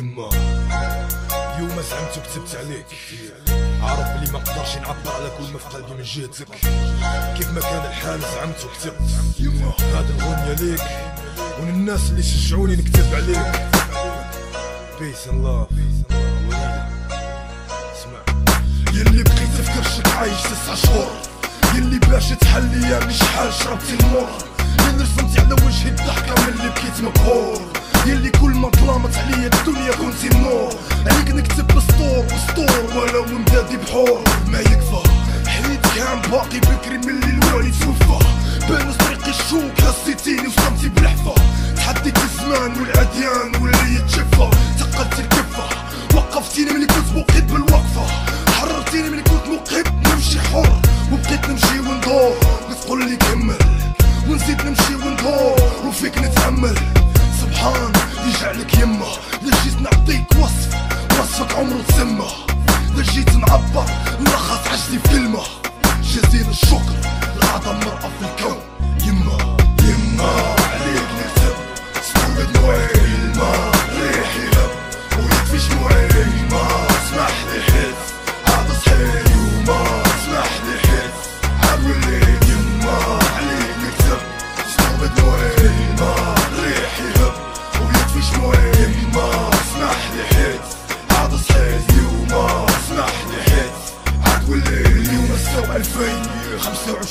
يما. اليوم زعمت وكتبت عليك. عارف بلي ما نقدرش نعبر على كل ما في قلبي من جهتك. كيف ما كان الحال زعمت وكتبت. يما هاد الغنية ليك وللناس اللي شجعوني نكتب عليك. بيس ان لاف اسمع. يلي بقيت في كرشك عايش تسع شهور. يلي باش تحلي يا شحال شربتي المر. يلي رسمتي على وجهي الضحكة من اللي بكيت مقهور يلي كل ما ظلمت عليا الدنيا كنتي النور عليك نكتب بسطور بسطور ولو مدادي بحور ما يكفى. حيت كان باقي بكري من اللي الوالي توفى بين طريقي الشوك هزيتيني وصمتي بالحفا تحديت الزمان والأديان واللي يتشفى. تقلت الكفة. وقفتيني ملي كنت مقيد بالوقفة. حررتيني ملي كنت مقيد نمشي حر. وبقيت نمشي وندور. وتقول لي كمل. ونزيد نمشي وندور. وفيك نتأمل. سبحان يجعلك يما لا جيت نعطيك وصف وصفك عمره تسمى. لا جيت نعبر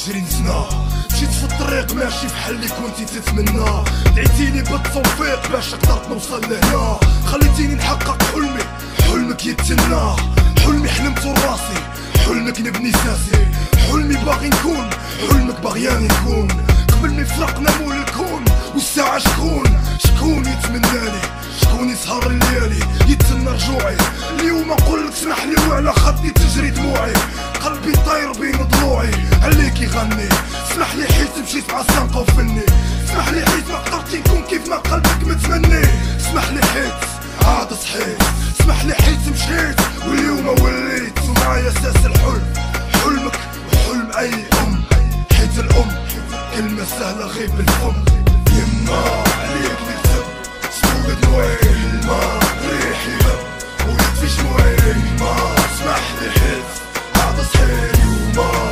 2025 سنة مشيت في الطريق ماشي بحال اللي كنتي تتمنى. دعيتيني بالتوفيق باش قدرت نوصل لهنا. خليتيني نحقق حلمي. حلمك يتسنى. حلمي حلمتو راسي. حلمك نبني ساسي. حلمي باغي نكون. حلمك باغياني نكون قبل ما يفرقنا مول الكون. والساعة شكون؟ شكون يتمناني؟ شكون يسهر الليالي؟ يتسنى رجوعي. اليوم نقول لك اسمح لي وعلى خدي تجري دموعي. حيت مشيت مع السانقة وفني اسمح لي حيت ما قدرت نكون كيف ما قلبك متمني. اسمح لي حيت عاد صحيت. اسمح لي حيت مشيت واليوم وليت. ومعايا أساس الحلم. حلمك وحلم أي أم. حيت الأم كلمة سهلة غيب الفم. يما عليك نكتب سطور دموعي الماء ريحي لب ويطفي شموعي يما اسمح لي حس عاد صحيح وما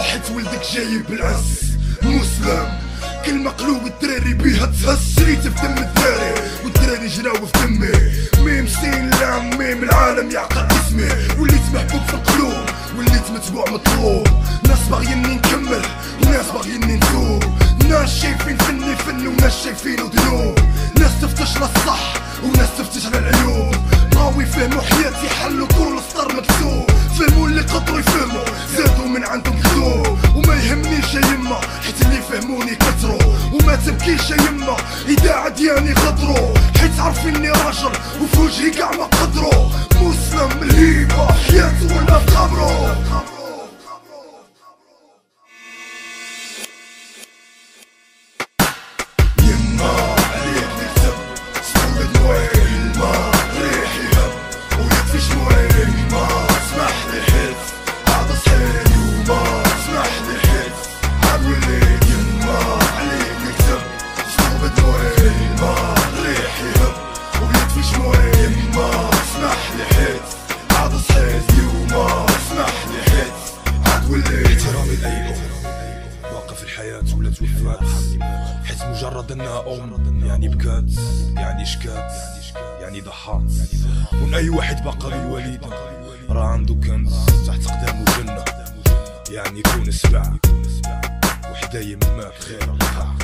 حيت ولدك جاي بالعز. مسلم. كل مقلوب الدراري بيها تهز. شريت في دم الدراري والدراري جراو في دمي. ميم سين لام ميم العالم يعقل اسمي. وليت محبوب في القلوب وليت متبوع مطلوب. ناس باغيني نكمل وناس باغيني نتوب ناس شايفين فني فن وناس شايفينه ذنوب ناس تفتش للصح وناس تفتش على العيوب. بغاو يفهموا حياتي حلوا عدياني غدروا حيت عارفيني راجل وفي وجهي كاع ما الحياة ولا توفات. حيت مجرد أنها أم يعني بكات يعني شكات يعني ضحات وان أي واحد بقى بالوليدة راه عنده كنز تحت قدامه جنة يعني يكون سبع وحدايا من ماك خير الحق